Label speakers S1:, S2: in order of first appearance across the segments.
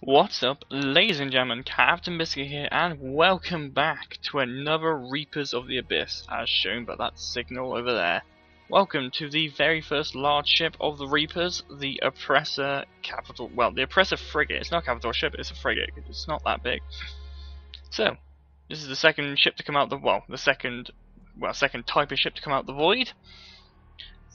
S1: What's up, ladies and gentlemen, Captain Biscuit here, and welcome back to another Reapers of the Abyss, as shown by that signal over there. Welcome to the very first large ship of the Reapers, the Oppressor Capital, well, the Oppressor Frigate. It's not a capital ship, it's a frigate, it's not that big. So, this is the second ship to come out the, well, the second, well, second type of ship to come out the Void.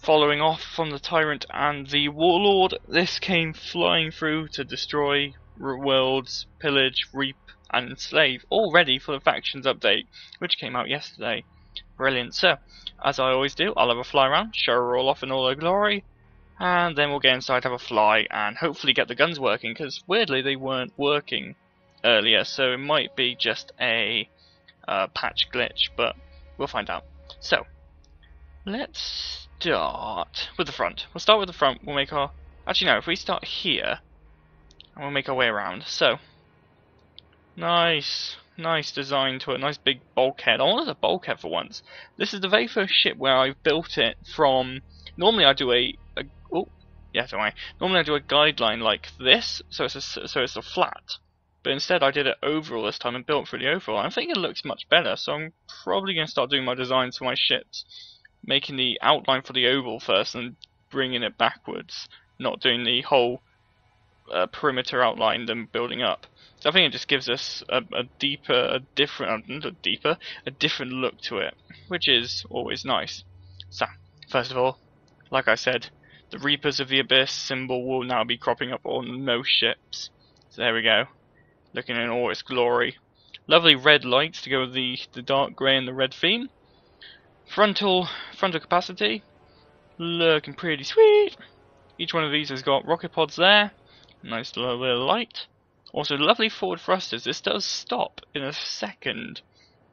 S1: Following off from the Tyrant and the Warlord, this came flying through to destroy worlds, pillage, reap, and enslave, all ready for the factions update, which came out yesterday. Brilliant. So, as I always do, I'll have a fly around, show her all off in all her glory, and then we'll get inside, have a fly, and hopefully get the guns working, because weirdly they weren't working earlier, so it might be just a uh, patch glitch, but we'll find out. So, let's start with the front. We'll start with the front. We'll make our... Actually, no. If we start here, and we'll make our way around. So, nice, nice design to it. Nice big bulkhead. I wanted a bulkhead for once. This is the very first ship where I've built it from... Normally I do a... a oh, yeah, don't worry. Normally I do a guideline like this, so it's a, so it's a flat. But instead I did it overall this time and built for the overall. I think it looks much better, so I'm probably going to start doing my designs for my ships making the outline for the oval first and bringing it backwards, not doing the whole uh, perimeter outline then building up. So I think it just gives us a, a deeper, a different, uh, a deeper, a different look to it, which is always nice. So, first of all, like I said, the Reapers of the Abyss symbol will now be cropping up on most ships. So there we go, looking in all its glory. Lovely red lights to go with the, the dark grey and the red theme. Frontal frontal capacity, looking pretty sweet. Each one of these has got rocket pods there, nice little, little light. Also lovely forward thrusters. This does stop in a second,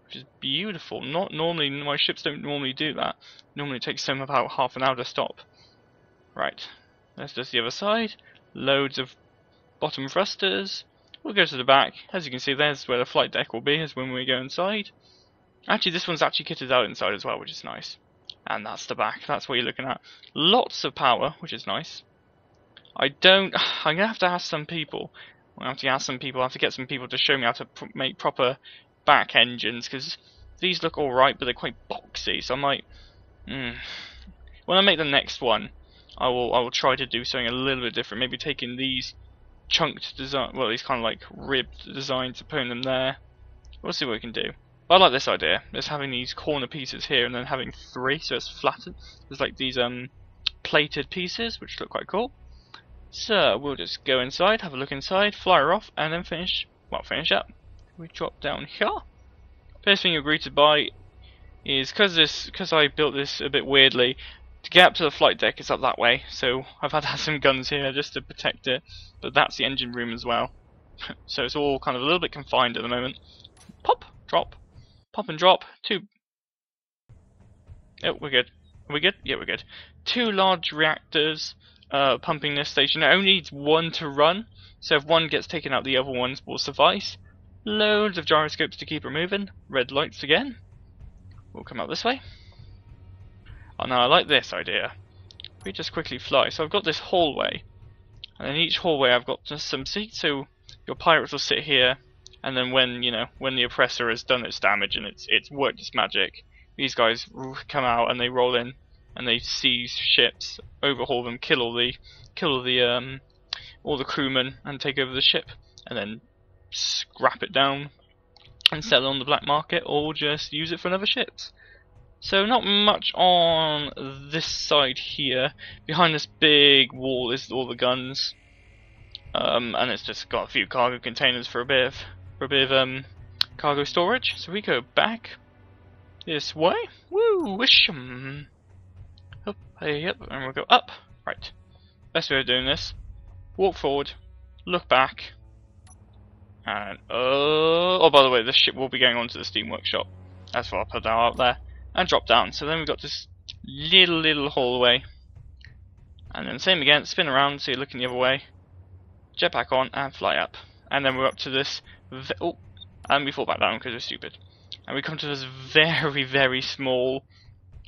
S1: which is beautiful. Not normally my ships don't normally do that. Normally it takes them about half an hour to stop. Right, let's just the other side. Loads of bottom thrusters. We'll go to the back. As you can see, there's where the flight deck will be, is when we go inside. Actually, this one's actually kitted out inside as well, which is nice. And that's the back. That's what you're looking at. Lots of power, which is nice. I don't... I'm going to have to ask some people. To have to ask some people. I have to get some people to show me how to pr make proper back engines, because these look alright, but they're quite boxy, so I might... Mm, when I make the next one, I will I will try to do something a little bit different. Maybe taking these chunked design, well, these kind of like ribbed designs to put them there. We'll see what we can do. But I like this idea. It's having these corner pieces here and then having three, so it's flattened. There's like these um plated pieces, which look quite cool. So we'll just go inside, have a look inside, fly her off, and then finish, well, finish up. We drop down here. First thing you're greeted by is, because this, because I built this a bit weirdly, to get up to the flight deck it's up that way, so I've had to have some guns here just to protect it, but that's the engine room as well. so it's all kind of a little bit confined at the moment. Pop, drop, Pop and drop. Two. Oh, we're good. Are we good? Yeah, we're good. Two large reactors uh, pumping this station. It only needs one to run, so if one gets taken out, the other ones will suffice. Loads of gyroscopes to keep her moving. Red lights again. We'll come out this way. Oh no, I like this idea. We just quickly fly. So I've got this hallway, and in each hallway I've got just some seats. So your pirates will sit here, and then when you know when the oppressor has done its damage and it's it's worked its magic, these guys come out and they roll in and they seize ships, overhaul them, kill all the kill all the um all the crewmen and take over the ship, and then scrap it down and sell it on the black market or just use it for another ship. So not much on this side here. Behind this big wall is all the guns. Um, and it's just got a few cargo containers for a bit of for a bit of um, cargo storage. So we go back this way. Woo! Wish up, hey, up, and we'll go up. Right. Best way of doing this. Walk forward, look back, and uh, oh, by the way, this ship will be going on to the steam workshop. That's what I'll put that out there. And drop down. So then we've got this little, little hallway. And then same again, spin around so you're looking the other way. Jetpack on and fly up. And then we're up to this oh, and we fall back down because we're stupid. And we come to this very, very small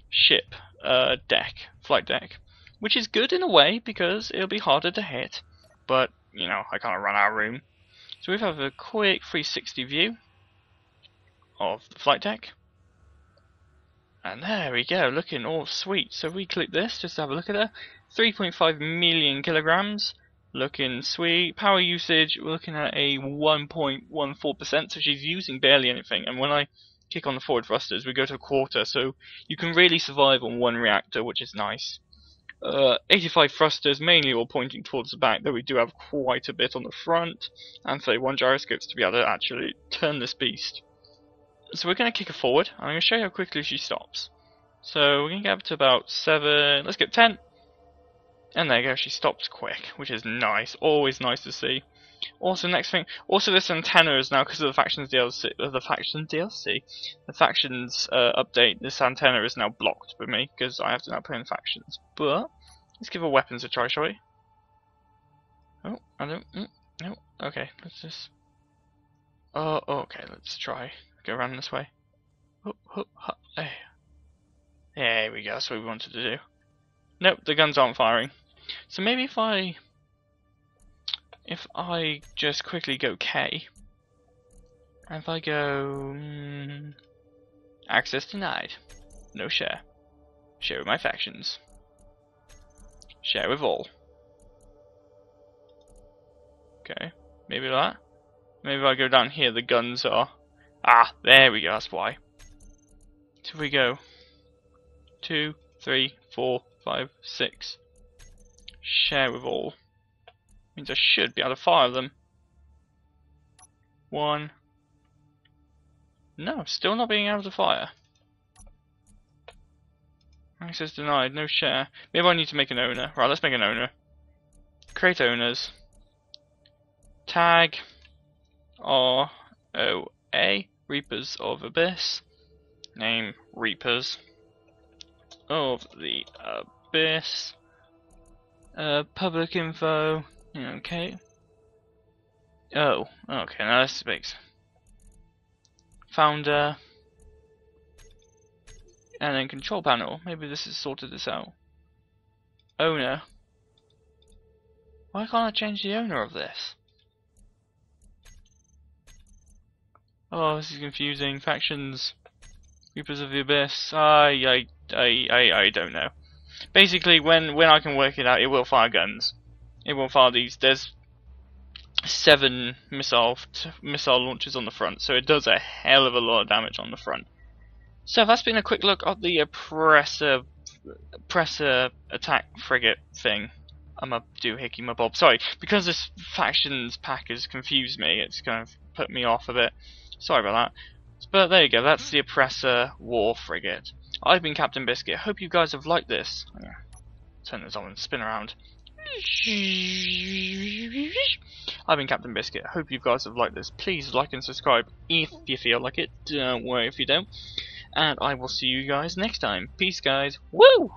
S1: ship uh, deck, flight deck, which is good in a way because it'll be harder to hit. But you know, I can't run out of room. So we have a quick 360 view of the flight deck. And there we go, looking all sweet. So we click this, just to have a look at it. 3.5 million kilograms, looking sweet. Power usage, we're looking at a 1.14%, so she's using barely anything. And when I kick on the forward thrusters, we go to a quarter, so you can really survive on one reactor, which is nice. Uh, 85 thrusters, mainly all pointing towards the back, though we do have quite a bit on the front, and 31 gyroscopes to be able to actually turn this beast. So we're going to kick her forward, I'm going to show you how quickly she stops. So we're going to get up to about 7, let's get 10, and there you go, she stops quick, which is nice, always nice to see. Also, next thing, also this antenna is now because of the factions DLC, the faction DLC, the factions uh, update. This antenna is now blocked for me because I have to now play in factions. But let's give our weapons a try, shall we? Oh, I don't. Mm, no, okay, let's just. Oh, okay, let's try. Go around this way. Oh, oh, oh, there. there we go. That's what we wanted to do. Nope, the guns aren't firing. So maybe if I if I just quickly go K, if I go mm, access denied, no share, share with my factions, share with all. Okay, maybe that. Maybe I go down here, the guns are. Ah, there we go. That's why. So we go two, three, four, five, six. Share with all. Means I should be able to fire them. One. No, still not being able to fire. Access denied, no share. Maybe I need to make an owner. Right, let's make an owner. Create owners. Tag R O A Reapers of Abyss. Name Reapers of the Abyss. Uh, public info. Okay. Oh, okay, now this makes founder and then control panel. Maybe this has sorted this out. Owner. Why can't I change the owner of this? Oh, this is confusing. Factions, Reapers of the Abyss. I, I, I, I, I don't know. Basically, when when I can work it out, it will fire guns it won't fire these. There's seven missile missile launchers on the front, so it does a hell of a lot of damage on the front. So that's been a quick look at the oppressor presser attack frigate thing. I'm a doohickey my bob. Sorry, because this factions pack has confused me, it's kind of put me off a bit. Sorry about that. But there you go, that's the Oppressor War Frigate. I've been Captain Biscuit. Hope you guys have liked this. Turn this on and spin around. I've been Captain Biscuit. Hope you guys have liked this. Please like and subscribe if you feel like it. Don't worry if you don't. And I will see you guys next time. Peace, guys. Woo!